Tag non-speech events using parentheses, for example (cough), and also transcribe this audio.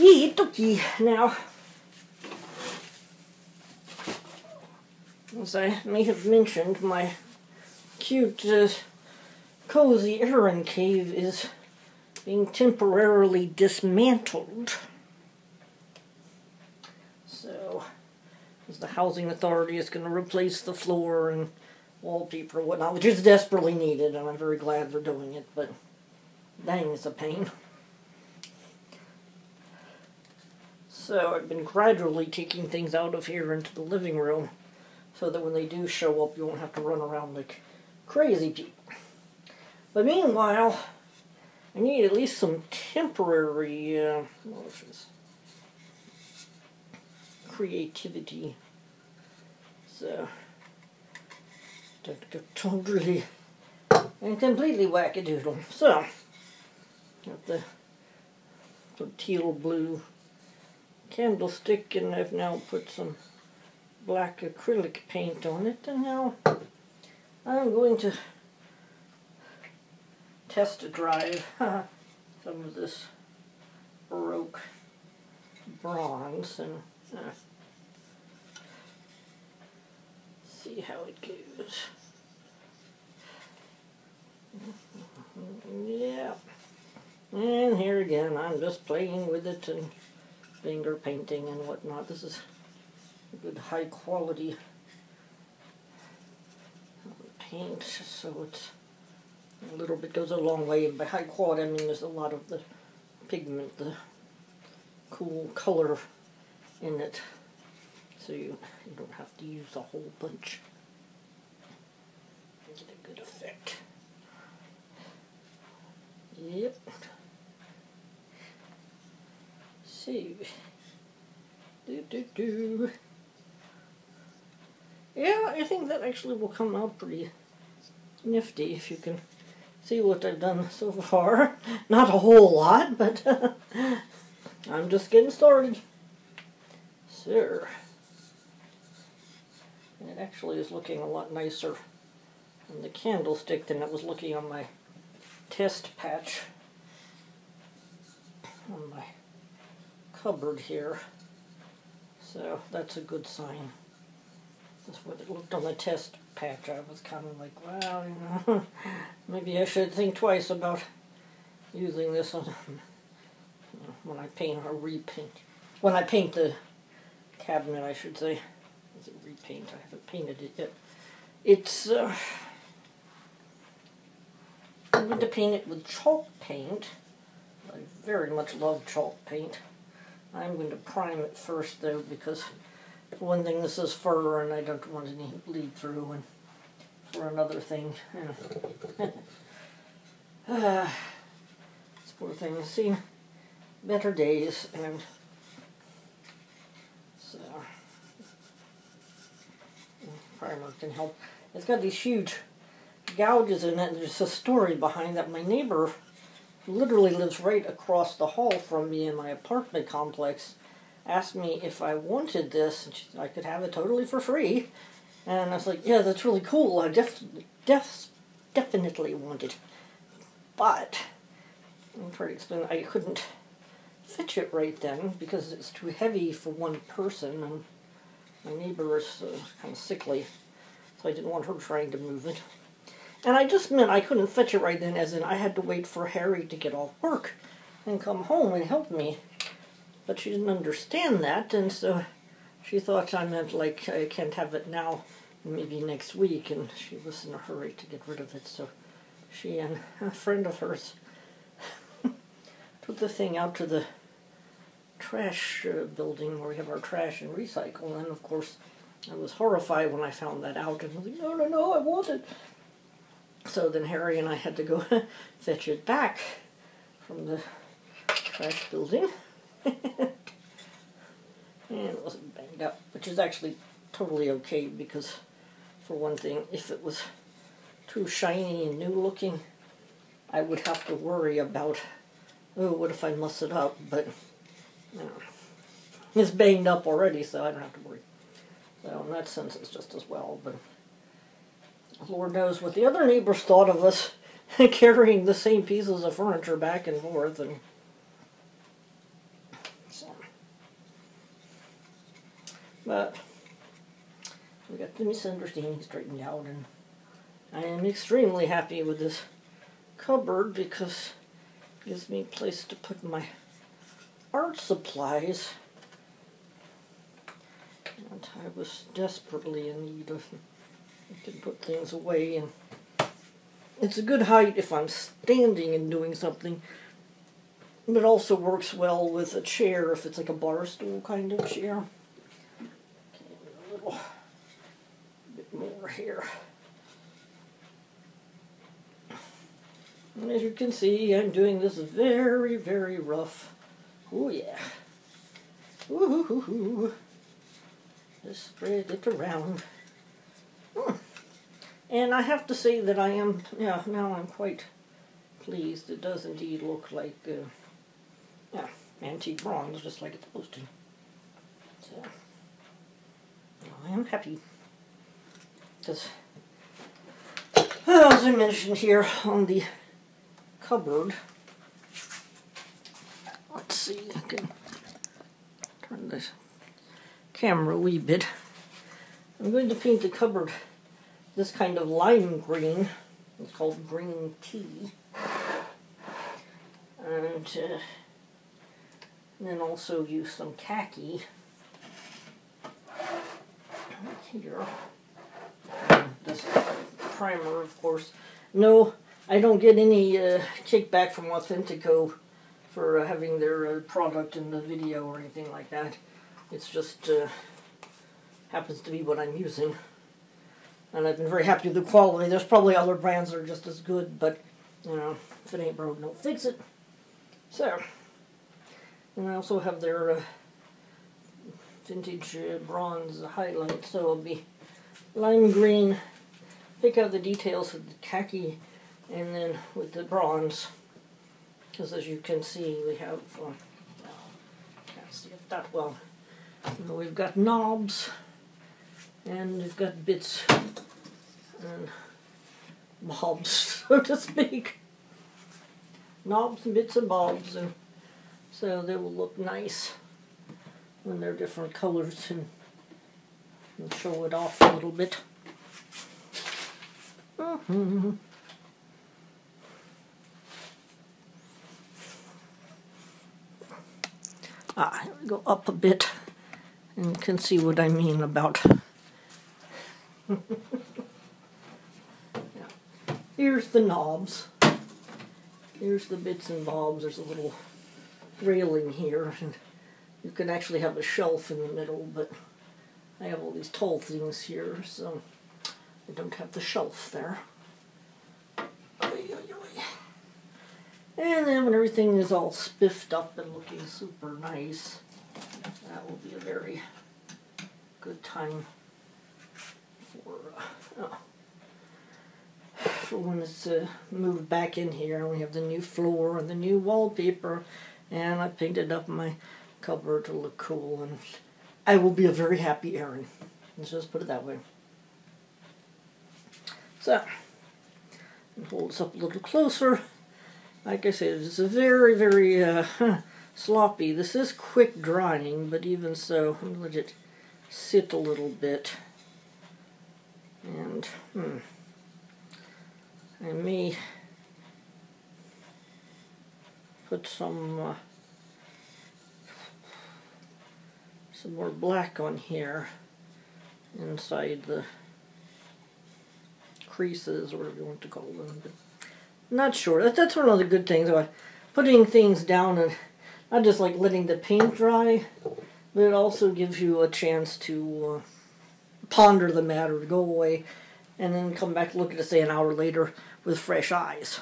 Okie dokie. Now, as I may have mentioned, my cute, uh, cozy Erin cave is being temporarily dismantled. So, as the housing authority is going to replace the floor and wallpaper and whatnot, which is desperately needed, and I'm very glad they're doing it, but dang, it's a pain. So I've been gradually taking things out of here into the living room so that when they do show up, you won't have to run around like crazy people. But meanwhile, I need at least some temporary uh, creativity. So, totally and completely wackadoodle. So, have the, the teal blue candlestick and I've now put some black acrylic paint on it and now I'm going to test drive (laughs) some of this Baroque bronze and uh, see how it goes. Yeah. And here again, I'm just playing with it and finger painting and whatnot. This is a good high quality paint, so it's a little bit goes a long way. By high quality, I mean there's a lot of the pigment, the cool color in it, so you, you don't have to use a whole bunch. To get a good effect. Yep. See. Do do do. Yeah, I think that actually will come out pretty nifty if you can see what I've done so far. (laughs) Not a whole lot, but (laughs) I'm just getting started. So, it actually is looking a lot nicer on the candlestick than it was looking on my test patch on my cupboard here. So that's a good sign. That's what it looked on the test patch. I was kind of like, well, you know, (laughs) maybe I should think twice about using this on, you know, when I paint or repaint. When I paint the cabinet, I should say. Is it repaint? I haven't painted it yet. It's, uh, I'm going to paint it with chalk paint. I very much love chalk paint. I'm going to prime it first though because for one thing this is fir and I don't want any bleed through and for another thing, you know. uh, (laughs) (sighs) this poor thing has seen better days and so primer can help. It's got these huge gouges in it. And there's a story behind that. My neighbor literally lives right across the hall from me in my apartment complex asked me if I wanted this and she, I could have it totally for free. And I was like, yeah, that's really cool. I def, def, definitely want it. But, I'm trying to explain, I couldn't fetch it right then because it's too heavy for one person and my neighbor is uh, kind of sickly. So I didn't want her trying to move it. And I just meant I couldn't fetch it right then, as in I had to wait for Harry to get off work and come home and help me. But she didn't understand that, and so she thought I meant like I can't have it now, maybe next week, and she was in a hurry to get rid of it. So she and a friend of hers (laughs) took the thing out to the trash uh, building where we have our trash and recycle, and of course I was horrified when I found that out, and I was like, no, no, no, I want it. So then Harry and I had to go (laughs) fetch it back from the trash building. (laughs) and it wasn't banged up, which is actually totally okay because, for one thing, if it was too shiny and new looking, I would have to worry about, oh, what if I mess it up? But, you know, it's banged up already, so I don't have to worry. So in that sense, it's just as well, but Lord knows what the other neighbors thought of us (laughs) carrying the same pieces of furniture back and forth. And so. But we got the misunderstanding straightened out, and I am extremely happy with this cupboard because it gives me a place to put my art supplies. And I was desperately in need of can put things away and it's a good height if I'm standing and doing something. But it also works well with a chair if it's like a bar stool kind of chair. A little bit more here. And as you can see, I'm doing this very, very rough. Oh yeah. Ooh, just spread it around. And I have to say that I am, yeah, now I'm quite pleased. It does indeed look like, uh, yeah, antique bronze, just like it's supposed to. So, I am happy. Because, as I mentioned here on the cupboard, let's see, I can turn this camera a wee bit. I'm going to paint the cupboard this kind of lime green. It's called green tea. And uh, then also use some khaki here. This primer, of course. No, I don't get any uh, kickback from Autentico for uh, having their uh, product in the video or anything like that. It's just uh, happens to be what I'm using. And I've been very happy with the quality. There's probably other brands that are just as good, but, you know, if it ain't broke, don't fix it. So, and I also have their uh, vintage uh, bronze highlight, so it'll be lime green. Pick out the details of the khaki, and then with the bronze, because as you can see, we have, uh, can't see it that well. we've got knobs and we've got bits and bobs, (laughs) so to speak. Knobs and bits and bobs, and so they will look nice when they're different colors and, and show it off a little bit. Mm -hmm. Ah, go up a bit and you can see what I mean about Here's the knobs. Here's the bits and bobs. There's a little railing here. and You can actually have a shelf in the middle, but I have all these tall things here, so I don't have the shelf there. And then when everything is all spiffed up and looking super nice, that will be a very good time for, uh, oh, for when it's uh, moved back in here. We have the new floor and the new wallpaper, and I painted up my cupboard to look cool, and I will be a very happy Erin. Let's just put it that way. So, hold this up a little closer. Like I said, it's a very, very uh, (laughs) sloppy. This is quick drying, but even so, I'm going to let it sit a little bit. And, hmm, I me put some, uh, some more black on here inside the creases or whatever you want to call them. But not sure. That, that's one of the good things about putting things down and not just like letting the paint dry, but it also gives you a chance to uh, ponder the matter, to go away, and then come back look at it, say, an hour later with fresh eyes.